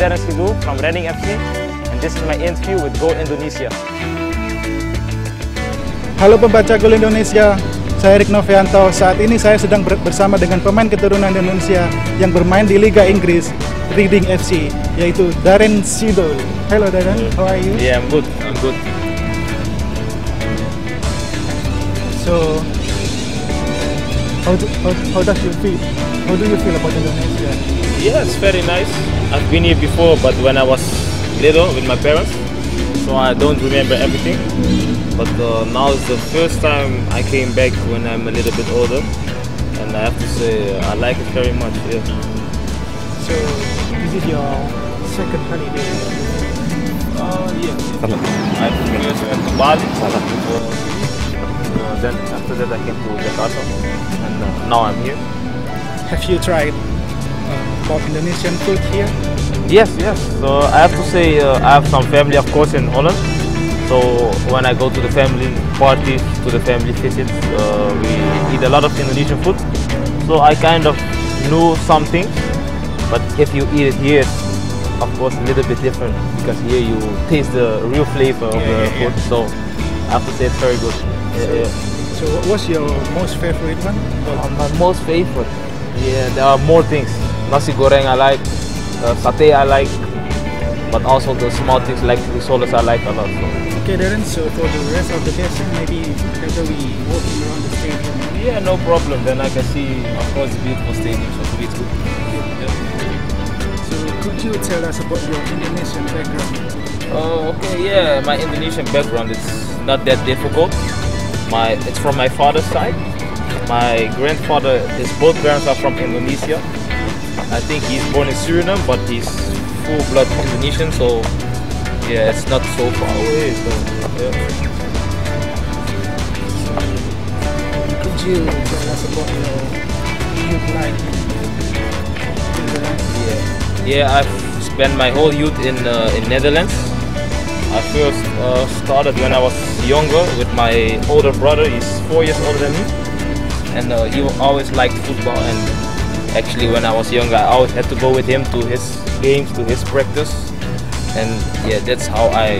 Dennis Sidu from Reading FC and this is my interview with Go Indonesia. Halo pembaca Gol Indonesia, saya Erik Novianto. Saat ini saya sedang bersama dengan pemain keturunan Indonesia yang bermain di Liga Inggris, Reading FC, yaitu Darren Sido. Hello Darren, how are you? Yeah, I'm good. I'm good. So, how, do, how, how does you feel? How do you feel about Indonesia? Yeah, it's very nice. I've been here before, but when I was little with my parents, so I don't remember everything. But uh, now it's the first time I came back when I'm a little bit older, and I have to say I like it very much. Yeah. So, this is your second holiday? Uh, yeah. I first went to Bali before. Then after that I came to Jakarta, and uh, now I'm here. Have you tried uh, about Indonesian food here? Yes, yes. So I have to say uh, I have some family, of course, in Holland. So when I go to the family parties, to the family visits, uh, we eat a lot of Indonesian food. So I kind of know something, but if you eat it here, of course, a little bit different because here you taste the real flavor of Yeah, the yeah, food. yeah. So I have to say it's very good. Yeah, yeah. So, what's your most favorite one? Uh, my most favorite. Yeah, there are more things. Nasi goreng I like, uh, satay I like, but also the small things like the risoles I like a lot. So. Okay, Darren, so for the rest of the lesson, maybe later we walking around the stadium. Yeah, no problem. Then I can see, of course, the beautiful stadium, so it's good. So could you tell us about your Indonesian background? Oh, okay, yeah. My Indonesian background is not that difficult. My it's from my father's side. My grandfather, his both parents are from Indonesia. I think he's born in Suriname, but he's full blood Indonesian, so yeah, it's not so far away. So yeah. Could you tell us about your youth life? Yeah, yeah. I've spent my whole youth in uh, in Netherlands. I first uh, started when I was younger with my older brother. He's four years older than me, and uh, he always liked football. And actually, when I was younger, I always had to go with him to his games, to his practice, and yeah, that's how I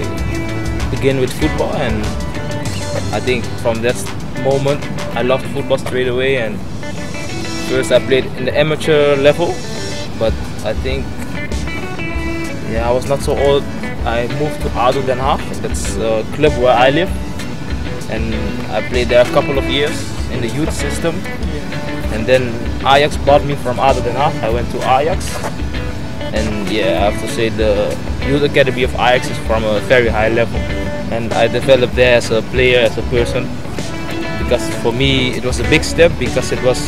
began with football. And I think from that moment, I loved football straight away. And first, I played in the amateur level, but I think yeah, I was not so old. I moved to ADO Den Haag. That's a club where I live, and I played there a couple of years in the youth system. And then Ajax bought me from ADO Den Haag. I went to Ajax, and yeah, I have to say the youth academy of Ajax is from a very high level, and I developed there as a player, as a person. Because for me, it was a big step because it was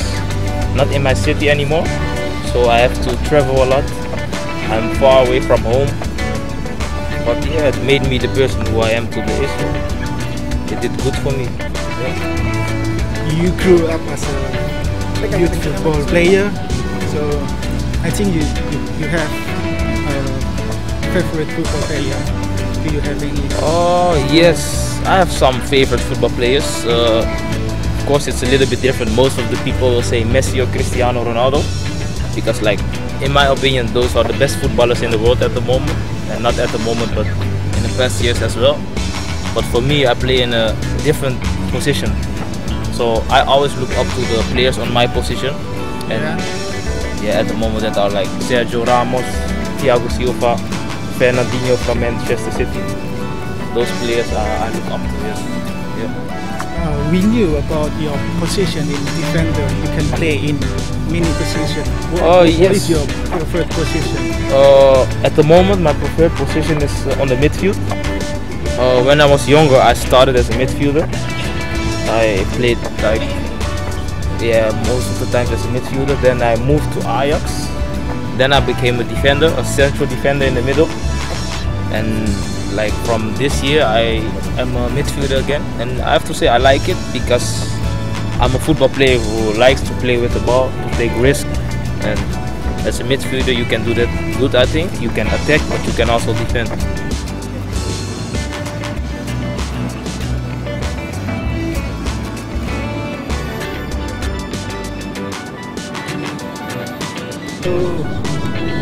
not in my city anymore, so I have to travel a lot. I'm far away from home. But yeah, it made me the person who I am today. So it did good for me. Yeah. You grew up as a youth football player, so I think you you, you have a favorite football player. Do you have any? Oh yes, I have some favorite football players. Uh, of course, it's a little bit different. Most of the people will say Messi or Cristiano Ronaldo, because like in my opinion, those are the best footballers in the world at the moment, and not at the moment, but in the past years as well. But for me, I play in a different position, so I always look up to the players on my position, and yeah, at the moment that are like Sergio Ramos, Thiago Silva, Fernandinho from Manchester City. Those players are, I look up to. Yes. Yeah. Uh, we knew about your position in defender. You can play in many positions. What, Oh, what yes. is your preferred position? Uh, at the moment, my preferred position is uh, on the midfield. Uh, when I was younger, I started as a midfielder. I played like yeah most of the time as a midfielder. Then I moved to Ajax. Then I became a defender, a central defender in the middle. And like from this year, I am a midfielder again. And I have to say I like it because I'm a football player who likes to play with the ball, to take risk, and as a midfielder you can do that good. I think you can attack, but you can also defend.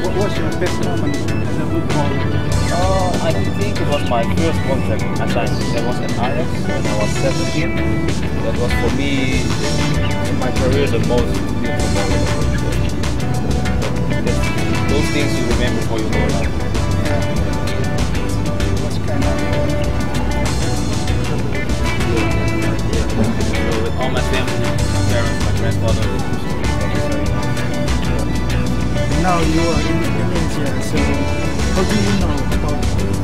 What was your best moment as a football? Uh, I think it was my first contract I signed. That was at Ajax when I was 17. That was for me in my career the most beautiful moment. Those things you remember for your whole life. Yeah. It was kind of So with all my family, my parents, my grandfather, it was very nice. now you are in Indonesia. So how do you know about team?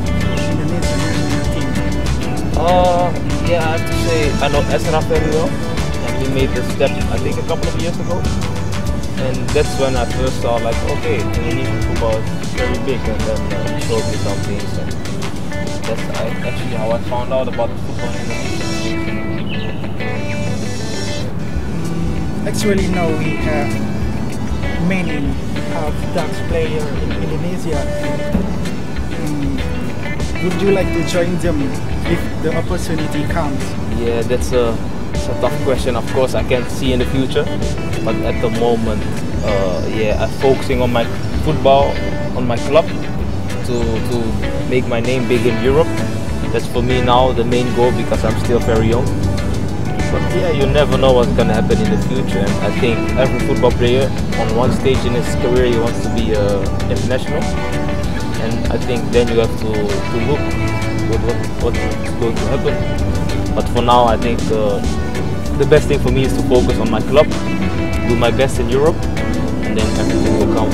Uh, yeah, I have to say, I know Ezra very well, and he made the step, I think, a couple of years ago. And that's when I first saw, like, okay, Indonesian football is very big, and then uh, he showed me some things, and that's actually how I found out about the football in Indonesia. Actually, now we have many half Dutch player in Indonesia. Mm, would you like to join them if the opportunity comes? Yeah, that's a, a tough question. Of course, I can't see in the future, but at the moment, uh, yeah, I'm focusing on my football, on my club, to to make my name big in Europe. That's for me now the main goal because I'm still very young. But yeah, you never know what's gonna happen in the future. And I think every football player, on one stage in his career, he wants to be uh, international. And I think then you have to, to look what, what what's going to happen. But for now, I think uh, the best thing for me is to focus on my club, do my best in Europe, and then everything will come.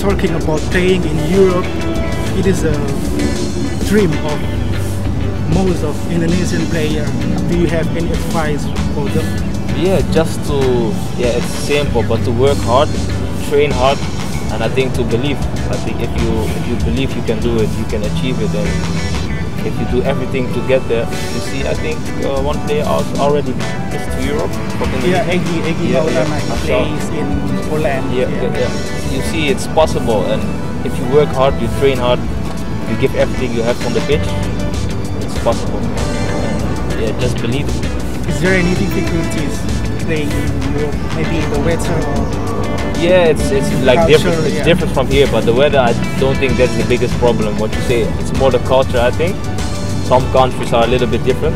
Talking about playing in Europe, it is a dream of most of Indonesian player. Do you have any advice for them? Yeah, just to yeah, it's simple, but to work hard, train hard, and I think to believe. I think if you if you believe you can do it, you can achieve it, and if you do everything to get there, you see, I think uh, one player al- already is to Europe. Yeah. Egy Egy Yeah, yeah, plays in Poland. Yeah, yeah, yeah. You see, it's possible, and if you work hard, you train hard, you give everything you have on the pitch, possible. And, yeah, just believe. it. Is there any difficulties playing in Europe? Maybe in the weather or Yeah, it's it's like Culture, different. It's yeah. different from here, but the weather, I don't think that's the biggest problem. What you say, it's more the culture. I think some countries are a little bit different,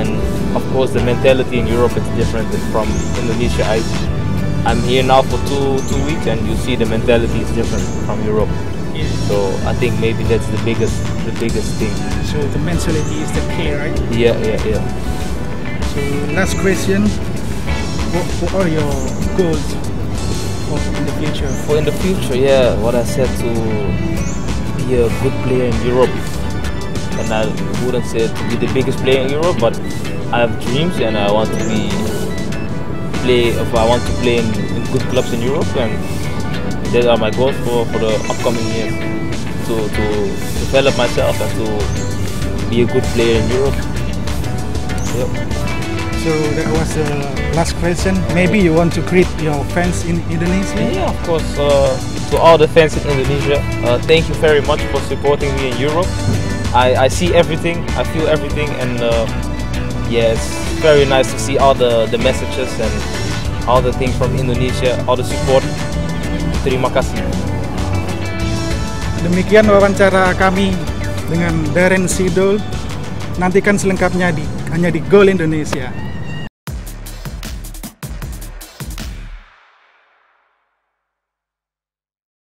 and of course the mentality in Europe is different from Indonesia. I I'm here now for two two weeks, and you see the mentality is different from Europe. Yeah. So I think maybe that's the biggest the biggest thing. So the mentality is the key, right? Yeah, yeah, yeah. So last question. What, what are your goals for in the future? For in the future, yeah, what I said to be a good player in Europe, and I wouldn't say to be the biggest player in Europe, but I have dreams and I want to be play. If I want to play in, in good clubs in Europe, and those are my goals for, for the upcoming years. To to develop myself and to be a good player in Europe. Yep. So that was the last question. Maybe you want to greet your fans in Indonesia? Yeah, of course. Uh, to all the fans in Indonesia, uh, thank you very much for supporting me in Europe. I, I see everything, I feel everything, and uh, yeah, it's very nice to see all the, the messages and all the things from Indonesia, all the support. Terima kasih. Demikian wawancara kami dengan Darren Sidol. Nantikan selengkapnya di hanya di Gol Indonesia.